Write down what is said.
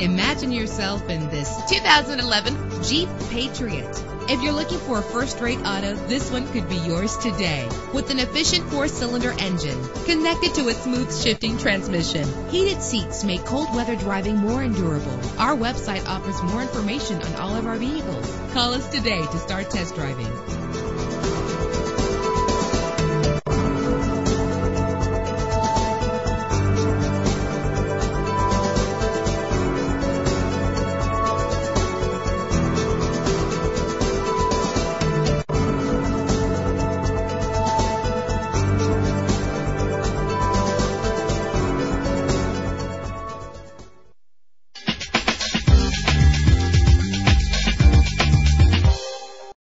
Imagine yourself in this 2011 Jeep Patriot. If you're looking for a first-rate auto, this one could be yours today. With an efficient four-cylinder engine connected to a smooth shifting transmission, heated seats make cold weather driving more endurable. Our website offers more information on all of our vehicles. Call us today to start test driving.